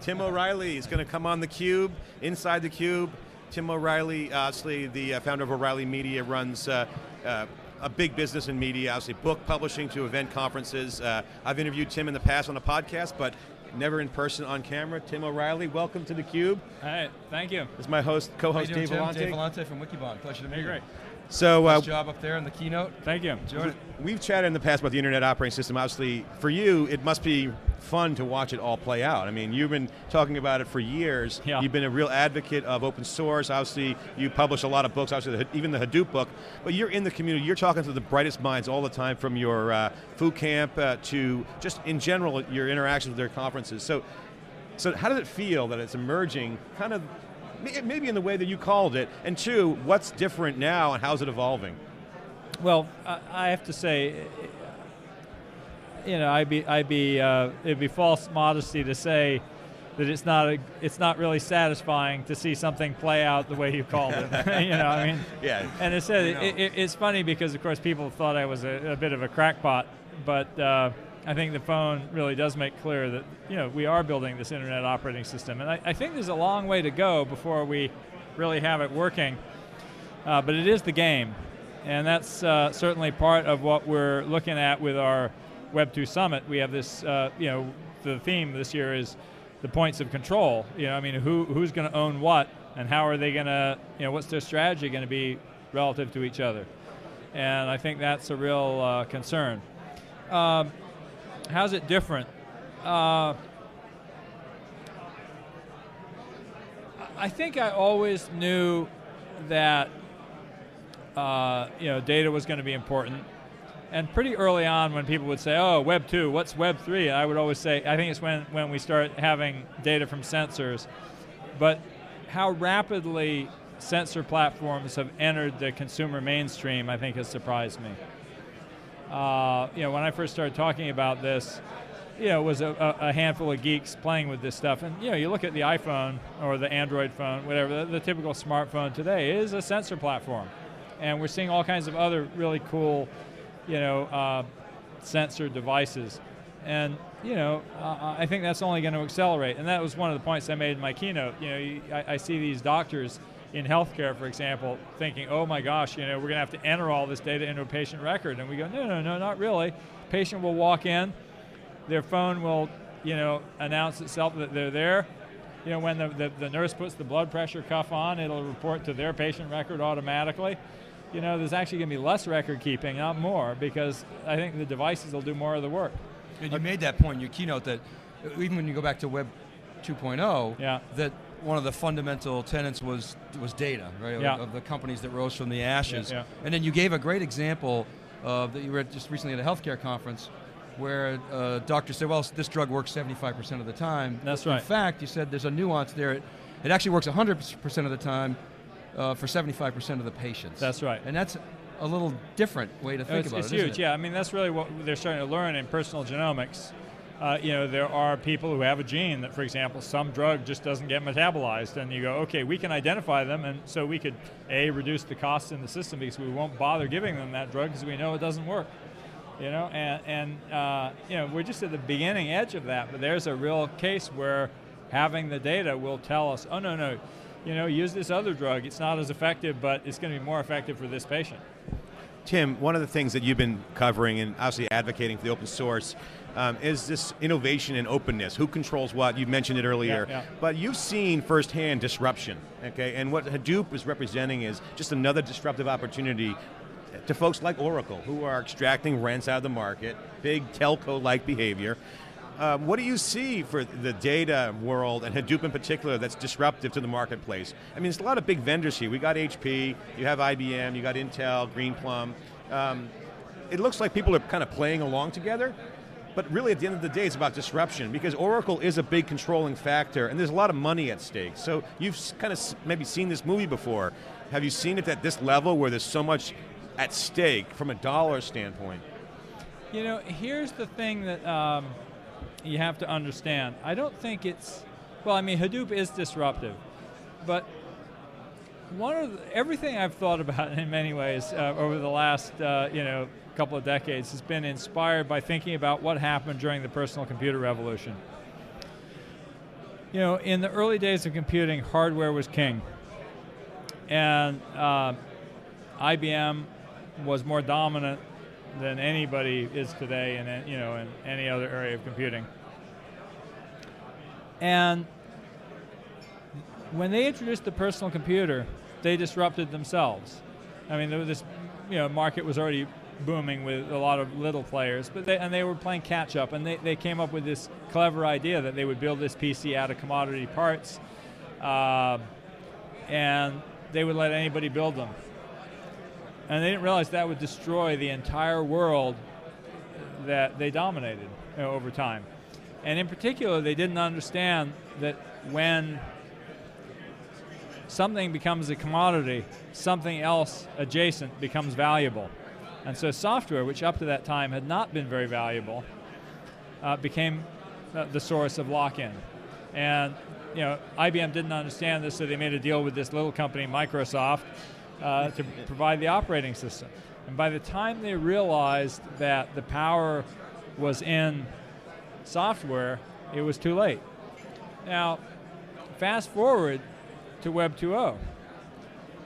Tim O'Reilly is going to come on the Cube, inside the Cube. Tim O'Reilly, obviously the uh, founder of O'Reilly Media, runs uh, uh, a big business in media, obviously book publishing to event conferences. Uh, I've interviewed Tim in the past on a podcast, but never in person on camera. Tim O'Reilly, welcome to the Cube. Hey, thank you. This is my host, co-host Dave Dave Vellante. Dave Vellante from Wikibon. Pleasure to meet Hey, you. great. So uh, Nice job up there in the keynote. Thank you. Enjoyed it. We've chatted in the past about the Internet Operating System. Obviously, for you, it must be fun to watch it all play out. I mean, you've been talking about it for years. Yeah. You've been a real advocate of open source. Obviously, you publish a lot of books, obviously, the, even the Hadoop book. But you're in the community. You're talking to the brightest minds all the time from your uh, Foo Camp uh, to just in general your interactions with their conferences. So, so how does it feel that it's emerging kind of may- maybe in the way that you called it? And two, what's different now and how's it evolving? Well, I, have to say, you know, I'd be, I'd be, uh, it'd be false modesty to say that it's not, a, it's not really satisfying to see something play out the way you called it. you know, I mean, Yeah. and it said, it, it, it's funny because of course people thought I was a, a bit of a crackpot, but uh, I think the phone really does make clear that you know we are building this internet operating system, and I, I think there's a long way to go before we really have it working. Uh, but it is the game, and that's uh, certainly part of what we're looking at with our Web 2 Summit. We have this, uh, you know, the theme this year is the points of control. You know, I mean, who who's going to own what, and how are they going to, you know, what's their strategy going to be relative to each other? And I think that's a real uh, concern. Um, how's it different? Uh, I think I always knew that uh, you know data was going to be important, and pretty early on when people would say, "Oh, Web 2, what's Web 3?" I would always say, "I think it's when when we start having data from sensors." But how rapidly sensor platforms have entered the consumer mainstream, I think, has surprised me. Uh, you know, when I first started talking about this, you know, it was a, a handful of geeks playing with this stuff. And, you know, you look at the iPhone or the Android phone, whatever, the, the typical smartphone today is a sensor platform. And we're seeing all kinds of other really cool, you know, uh, sensor devices. And, you know, uh, I think that's only going to accelerate. And that was one of the points I made in my keynote. You know, you, I, I see these doctors in healthcare, for example, thinking, oh my gosh, you know, we're going to have to enter all this data into a patient record. And we go, no, no, no, not really. Patient will walk in, their phone will, you know, announce itself that they're there. You know, when the, the, the nurse puts the blood pressure cuff on, it'll report to their patient record automatically. You know, there's actually going to be less record keeping, not more, because I think the devices will do more of the work. And you made that point in your keynote that even when you go back to Web 2.0, Yeah. that one of the fundamental tenets was was data, right? Of- Yeah. Of, the companies that rose from the ashes. yeah. And then you gave a great example of that you were just recently at a healthcare conference where uh, doctors said, well, this drug works 75% of the time. That's right. In fact, you said there's a nuance there. It, it actually works 100% of the time uh, for 75% of the patients. That's right. And that's a little different way to think it's, about it's it. isn't huge, it? yeah. I mean, that's really what they're starting to learn in personal genomics. Uh, you know, there are people who have a gene that, for example, some drug just doesn't get metabolized, and you go, okay, we can identify them, and so we could a reduce the costs in the system because we won't bother giving them that drug because we know it doesn't work. You know, and and uh, you know, we're just at the beginning edge of that, but there's a real case where having the data will tell us, oh no, no, you know, use this other drug. It's not as effective, but it's going to be more effective for this patient. Tim, one of the things that you've been covering and obviously advocating for the open source um, is this innovation and openness. Who controls what? You mentioned it earlier, Yeah, yeah. but you've seen firsthand disruption. Okay, and what Hadoop is representing is just another disruptive opportunity to folks like Oracle, who are extracting rents out of the market, big telco-like behavior. Um, what do you see for the data world and Hadoop in particular that's disruptive to the marketplace? I mean, there's a lot of big vendors here. We got HP, you have IBM, you got Intel, Greenplum. Um, it looks like people are kind of playing along together, but really at the end of the day, it's about disruption because Oracle is a big controlling factor and there's a lot of money at stake. So you've kind of maybe seen this movie before. Have you seen it at this level where there's so much at stake from a dollar standpoint? You know, here's the thing that um, you have to understand. I don't think it's, well, I mean, Hadoop is disruptive, but one of the, everything I've thought about in many ways uh, over the last, uh, you know, couple of decades has been inspired by thinking about what happened during the personal computer revolution. You know, in the early days of computing, hardware was king, and uh, IBM was more dominant than anybody is today in you know in any other area of computing. And when they introduced the personal computer, they disrupted themselves. I mean, this you know market was already booming with a lot of little players, but they, and they were playing catch up, and they, they came up with this clever idea that they would build this PC out of commodity parts, uh, and they would let anybody build them. And they didn't realize that would destroy the entire world that they dominated you know, over time. And in particular, they didn't understand that when something becomes a commodity, something else adjacent becomes valuable. And so software, which up to that time had not been very valuable, uh, became uh, the source of lock-in. And you know, IBM didn't understand this, so they made a deal with this little company, Microsoft, uh, to provide the operating system. And by the time they realized that the power was in software, it was too late. Now, fast forward to Web 2.0.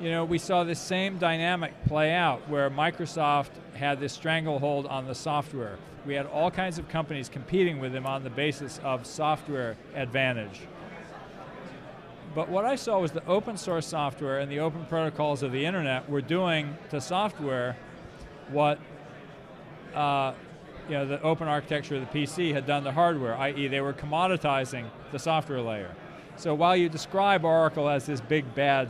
You know, we saw this same dynamic play out where Microsoft had this stranglehold on the software. We had all kinds of companies competing with them on the basis of software advantage. But what I saw was the open source software and the open protocols of the internet were doing to software what uh, you know, the open architecture of the PC had done to hardware, i.e. they were commoditizing the software layer. So while you describe Oracle as this big bad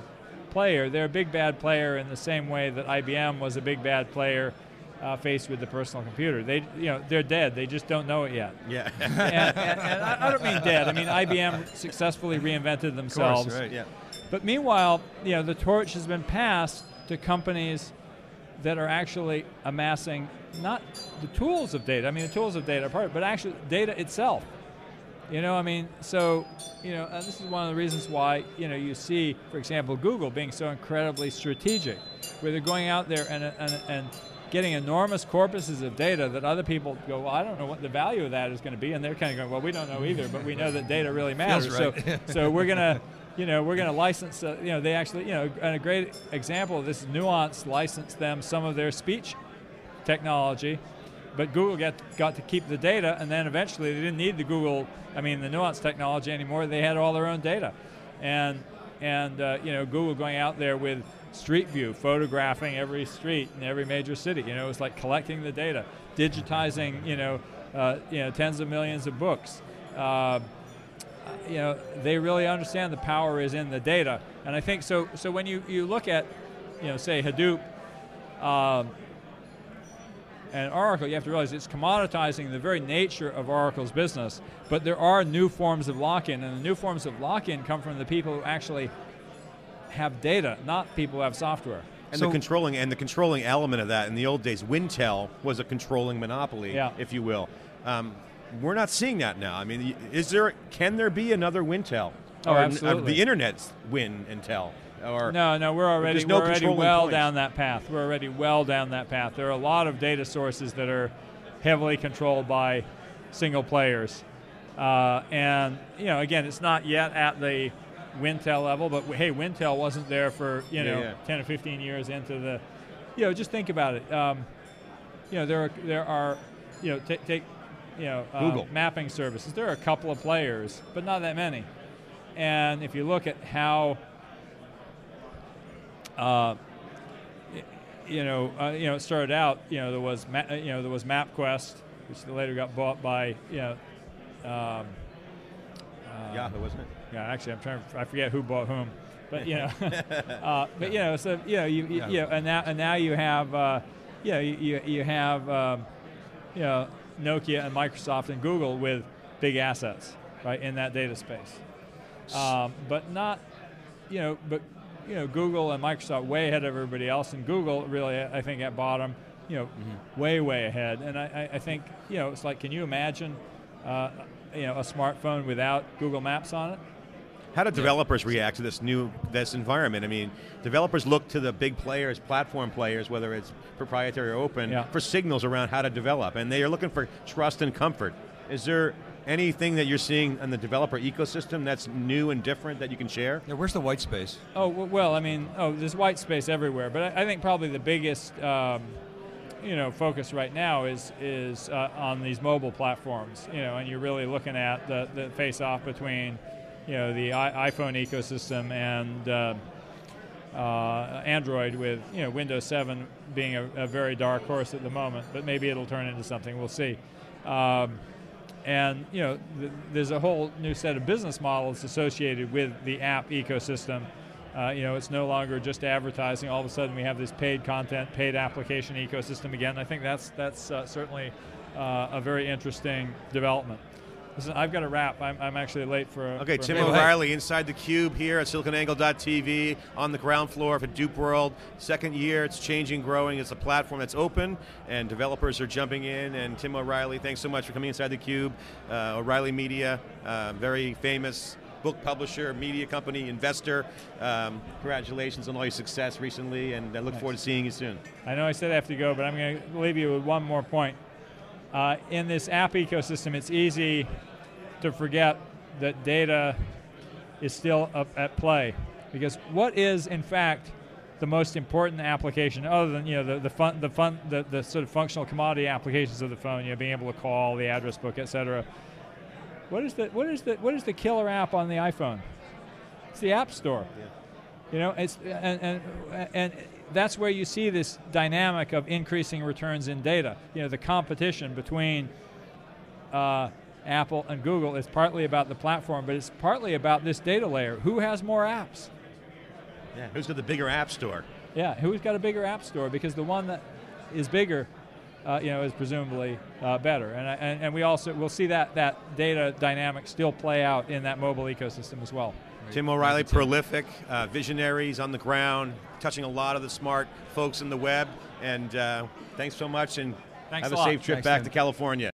player, they're a big bad player in the same way that IBM was a big bad player uh, faced with the personal computer. They, you know, they're dead. They just don't know it yet. Yeah. and, and, and I, I don't mean dead. I mean IBM successfully reinvented themselves. Course, right. yeah. But meanwhile, you know, the torch has been passed to companies that are actually amassing not the tools of data. I mean, the tools of data are part, but actually data itself. You know, I mean, so, you know, this is one of the reasons why, you know, you see, for example, Google being so incredibly strategic, where they're going out there and, and, and getting enormous corpuses of data that other people go, well, I don't know what the value of that is going to be, and they're kind of going, well, we don't know either, but we know that data really matters. right. So, so we're going to, you know, we're going to license, uh, you know, they actually, you know, and a great example of this Nuance licensed them some of their speech technology, but Google get, got to keep the data, and then eventually they didn't need the Google, I mean, the Nuance technology anymore. They had all their own data, and and uh, you know, Google going out there with Street View, photographing every street in every major city. You know, it was like collecting the data, digitizing, you know, uh, you know, tens of millions of books. Uh, you know, they really understand the power is in the data, and I think so. So when you you look at, you know, say Hadoop. Um, and Oracle, you have to realize it's commoditizing the very nature of Oracle's business. But there are new forms of lock-in, and the new forms of lock-in come from the people who actually have data, not people who have software. And So- the controlling and the controlling element of that in the old days, Wintel was a controlling monopoly, Yeah. if you will. Um, we're not seeing that now. I mean, is there? Can there be another Wintel? Oh, or n- uh, absolutely. the internet's Wintel, or No, no, we're already no we're already well points. down that path. We're already well down that path. There are a lot of data sources that are heavily controlled by single players, uh, and you know, again, it's not yet at the Wintel level, but hey, Wintel wasn't there for you know yeah. 10 or 15 years into the, you know, just think about it. Um, you know, there are there are, you know, take take, you know, uh, Google. mapping services. There are a couple of players, but not that many. And if you look at how uh, you know, uh, you know, it started out. You know, there was, Ma- uh, you know, there was MapQuest, which later got bought by, you know, um, uh, Yahoo, wasn't it? yeah. Actually, I'm trying. To, I forget who bought whom, but you know, uh, but you know, so you know, you, you, Yeah. you know, and now and now you have, uh, you know, you, you, you have, um, you know, Nokia and Microsoft and Google with big assets, right, in that data space, um, but not, you know, but you know, Google and Microsoft way ahead of everybody else, and Google really, I think, at bottom, you know, way way ahead. And I, I I think, you know, it's like, can you imagine, uh, you know, a smartphone without Google Maps on it? How do developers react to this new this environment? I mean, developers look to the big players, platform players, whether it's proprietary or open, Yeah. for signals around how to develop, and they are looking for trust and comfort. Is there anything that you're seeing in the developer ecosystem that's new and different that you can share? Yeah, where's the white space? Oh well, I mean, oh, there's white space everywhere, but I, I think probably the biggest, um, you know, focus right now is is uh, on these mobile platforms. You know, and you're really looking at the, the face-off between, you know, the I- iPhone ecosystem and uh, uh, Android, with you know Windows 7 being a, a, very dark horse at the moment, but maybe it'll turn into something. We'll see. Um, and you know, th- there's a whole new set of business models associated with the app ecosystem. Uh, you know, it's no longer just advertising. All of a sudden, we have this paid content, paid application ecosystem again. I think that's that's uh, certainly uh, a very interesting development. Listen, I've got to wrap. I'm, I'm actually late for. A, okay, for Tim a O'Reilly inside the cube here at SiliconAngle.tv on the ground floor of Hadoop World. Second year, it's changing, growing. It's a platform that's open, and developers are jumping in. And Tim O'Reilly, thanks so much for coming inside the cube. Uh, O'Reilly Media, uh, very famous book publisher, media company, investor. Um, congratulations on all your success recently, and I look forward to seeing you soon. I know I said I have to go, but I'm going to leave you with one more point. Uh, in this app ecosystem, it's easy to forget that data is still at play. Because what is, in fact, the most important application, other than you know the the fun, the fun, the, the sort of functional commodity applications of the phone, you know, being able to call, the address book, et cetera. What is the what is the what is the killer app on the iPhone? It's the App Store. Yeah. You know, it's and, and and that's where you see this dynamic of increasing returns in data. You know, the competition between uh, Apple and Google is partly about the platform, but it's partly about this data layer. Who has more apps? Yeah, who's got the bigger app store? Yeah, who's got a bigger app store? Because the one that is bigger, uh, you know, is presumably uh, better. And, and and we also will see that that data dynamic still play out in that mobile ecosystem as well. Tim O'Reilly, prolific, uh, visionaries on the ground, touching a lot of the smart folks in the web. And uh, thanks so much, and thanks have a, a, safe trip Thanks, back Tim. to California.